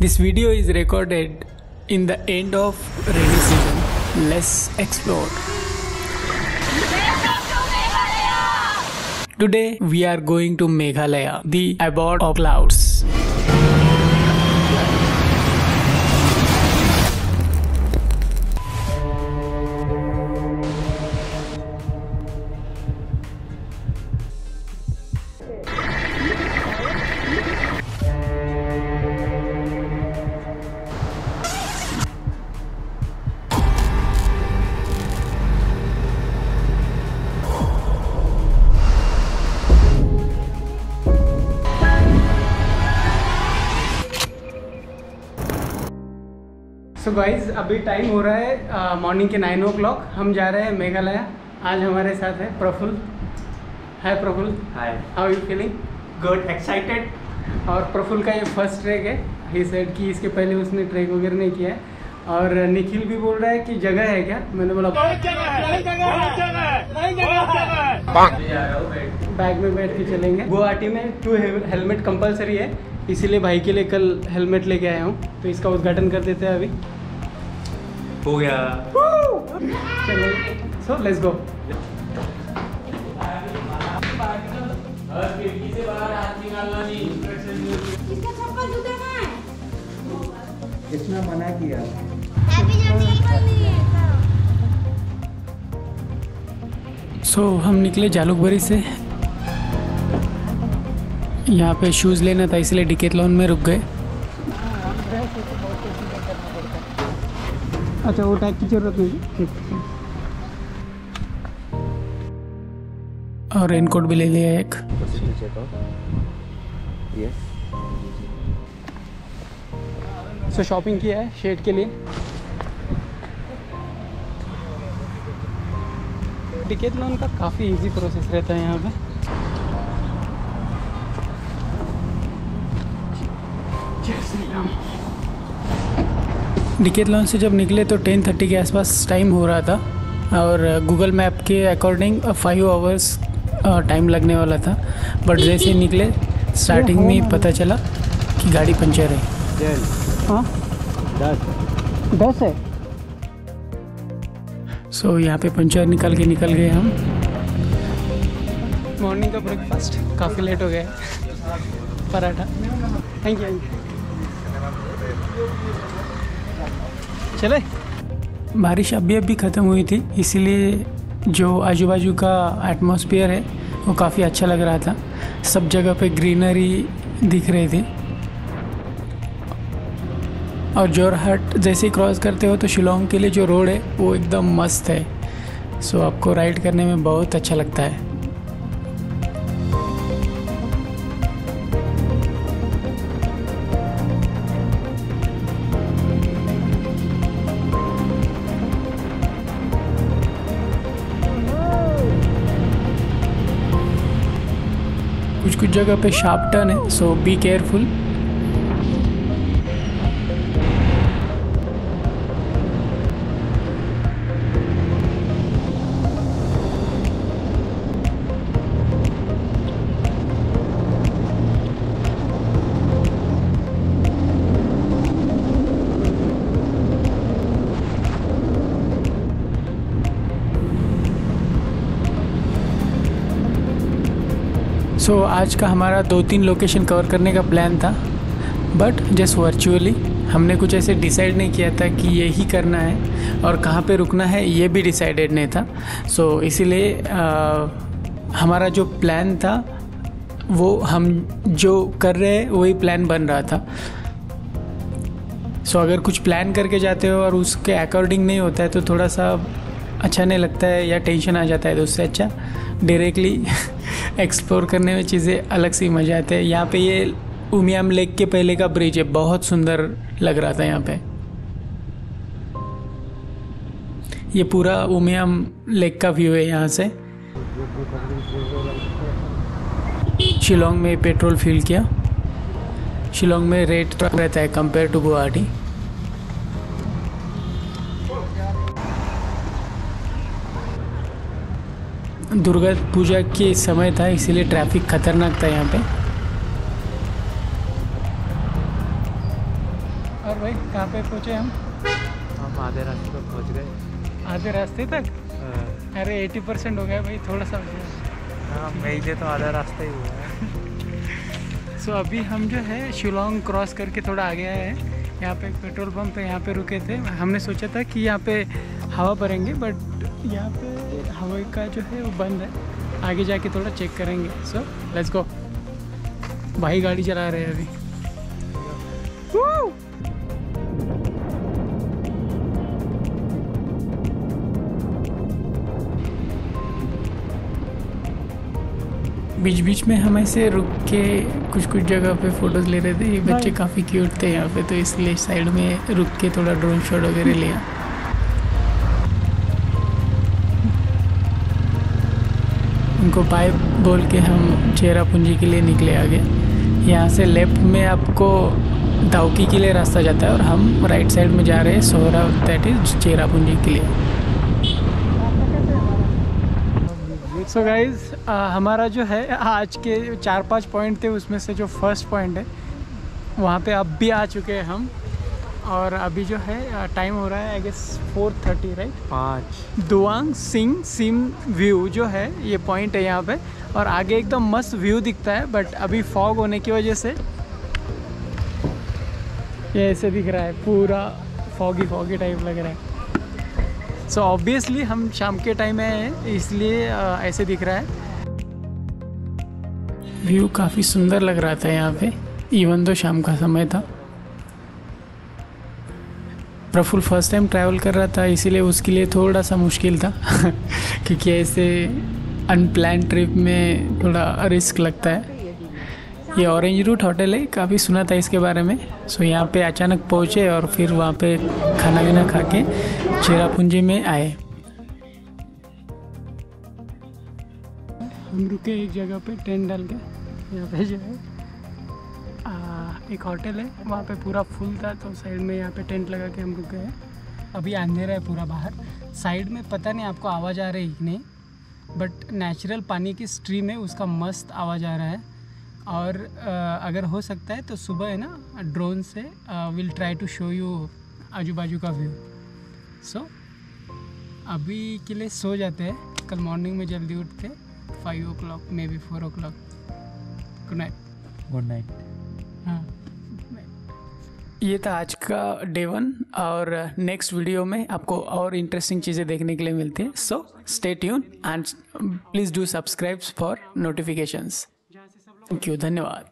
This video is recorded in the end of rainy season. Let's explore. Today we are going to Meghalaya, the abode of clouds. So guys अभी time हो रहा है morning के nine o'clock हम जा रहे हैं मेघालय. आज हमारे साथ है Prafull. Hi Prafull. Hi. How you feeling Good. Excited? और प्रफुल का ये फ़र्स्ट ट्रैक है. ही सेड कि इसके पहले उसने ट्रैक वगैरह नहीं किया है. और निखिल भी बोल रहा है कि जगह है क्या? मैंने बोला बैग में बैठ के चलेंगे. गुवाहाटी में टू हेलमेट कंपलसरी है. इसीलिए भाई के लिए कल हेलमेट लेके आया हूँ। तो इसका उद्घाटन कर देते हैं अभी। हो गया। चलो सो लेट्स गो है। इसने मना किया। हैप्पी जर्नी कर लिए सो हम निकले जालुकबरी से। यहाँ पे शूज़ लेना था इसलिए डिकेटलॉन में रुक गए। अच्छा वो टैग की ज़रूरत नहीं और रेनकोट भी ले लिया एक। सो शॉपिंग किया है शेड के लिए। टिकेट लोन का काफ़ी इजी प्रोसेस रहता है यहाँ पे। डिकेटलॉन से जब निकले तो टेन थर्टी के आसपास टाइम हो रहा था और गूगल मैप के अकॉर्डिंग फाइव आवर्स टाइम लगने वाला था। बट जैसे ही निकले स्टार्टिंग में पता चला कि गाड़ी पंचर है। हाँ? दस दस है। सो so, यहाँ पे पंचर निकल के निकल गए हम। मॉर्निंग का ब्रेकफास्ट काफ़ी लेट हो गया पराठा। थैंक यू चले। बारिश अभी अभी ख़त्म हुई थी, इसीलिए जो आजू बाजू का एटमॉस्फेयर है, वो काफ़ी अच्छा लग रहा था। सब जगह पे ग्रीनरी दिख रही थी। और जोरहाट जैसे ही क्रॉस करते हो तो शिलोंग के लिए जो रोड है, वो एकदम मस्त है। सो आपको राइड करने में बहुत अच्छा लगता है। कुछ जगह पे शार्प टर्न है so be careful so so, आज का हमारा दो तीन लोकेशन कवर करने का प्लान था। बट जस्ट वर्चुअली हमने कुछ ऐसे डिसाइड नहीं किया था कि यही करना है और कहाँ पे रुकना है ये भी डिसाइडेड नहीं था। सो so, इसीलिए हमारा जो प्लान था वो हम जो कर रहे हैं वही प्लान बन रहा था। सो so, अगर कुछ प्लान करके जाते हो और उसके अकॉर्डिंग नहीं होता है तो थोड़ा सा अच्छा नहीं लगता है या टेंशन आ जाता है तो उससे अच्छा डायरेक्टली एक्सप्लोर करने में चीज़ें अलग से मज़ा आते हैं। यहाँ पे ये उमियाम लेक के पहले का ब्रिज है, बहुत सुंदर लग रहा था यहाँ पे। ये पूरा उमियाम लेक का व्यू है यहाँ से। शिलोंग में पेट्रोल फिल किया। शिलोंग में रेट रहता है कंपेयर टू गुवाहाटी। दुर्गा पूजा के समय था इसीलिए ट्रैफ़िक खतरनाक था यहाँ पे। और भाई कहाँ पे पहुँचे हम? हम आधे रास्ते तक पहुँच गए। आधे रास्ते तक? हाँ, अरे एटी परसेंट हो गया भाई थोड़ा सा है। मेरे तो आधा रास्ता ही हुआ है। सो so, अभी हम जो है शिलोंग क्रॉस करके थोड़ा आगे आए हैं। यहाँ पे पेट्रोल पंप है यहाँ पे रुके थे। हमने सोचा था कि यहाँ पे हवा भरेंगे बट यहाँ पे हवा का जो है वो बंद है। आगे जाके थोड़ा चेक करेंगे। सो लेट्स गो भाई गाड़ी चला रहे हैं अभी। बीच बीच में हम ऐसे रुक के कुछ कुछ जगह पे फ़ोटोज़ ले रहे थे। ये बच्चे काफ़ी क्यूट थे यहाँ पे तो इसलिए साइड में रुक के थोड़ा ड्रोन शॉट वगैरह लिया। उनको बाय बोल के हम चेरा पूंजी के लिए निकले आगे। यहाँ से लेफ़्ट में आपको दाउकी के लिए रास्ता जाता है और हम राइट साइड में जा रहे हैं सोहरा, दैट इज़ चेरा पूंजी के लिए। सो so गाइज़ हमारा जो है, आज के चार पाँच पॉइंट थे, उसमें से जो फ़र्स्ट पॉइंट है, वहाँ पे अब भी आ चुके हैं हम। और अभी जो है टाइम हो रहा है I guess four thirty right पाँच। दुआंग सिंह सिम व्यू जो है ये पॉइंट है यहाँ पे। और आगे एकदम मस्त व्यू दिखता है बट अभी फॉग होने की वजह से ये ऐसे दिख रहा है पूरा फॉगी फॉगी टाइप लग रहा है। सो so ऑब्वियसली हम शाम के टाइम में हैं इसलिए ऐसे दिख रहा है। व्यू काफ़ी सुंदर लग रहा था यहाँ पे इवन तो शाम का समय था। प्रफुल फ़र्स्ट टाइम ट्रैवल कर रहा था, इसीलिए उसके लिए थोड़ा सा मुश्किल था, क्योंकि ऐसे अनप्लान ट्रिप में थोड़ा रिस्क लगता है। ये ऑरेंज रूट होटल है, काफ़ी सुना था इसके बारे में। सो यहाँ पे अचानक पहुँचे और फिर वहाँ पे खाना वाना खा के चेरापूंजी में आए। हम रुके एक जगह पे, टेंट डाल के, यहाँ पे जो है। एक होटल है, वहाँ पे पूरा फुल था तो साइड में यहाँ पे टेंट लगा के हम रुके हैं। अभी अंधेरा है पूरा बाहर। साइड में पता नहीं आपको आवाज़ आ रही कि नहीं बट नेचुरल पानी की स्ट्रीम है, उसका मस्त आवाज़ आ रहा है। और अगर हो सकता है तो सुबह है ना ड्रोन से will try to show you आजू बाजू का व्यू सो अभी के लिए सो जाते हैं। कल मॉर्निंग में जल्दी उठते five o'clock maybe four o'clock good night good night ये था आज का डे वन और नेक्स्ट वीडियो में आपको और इंटरेस्टिंग चीज़ें देखने के लिए मिलती है। So stay tune and please do subscribe for notifications thank you धन्यवाद।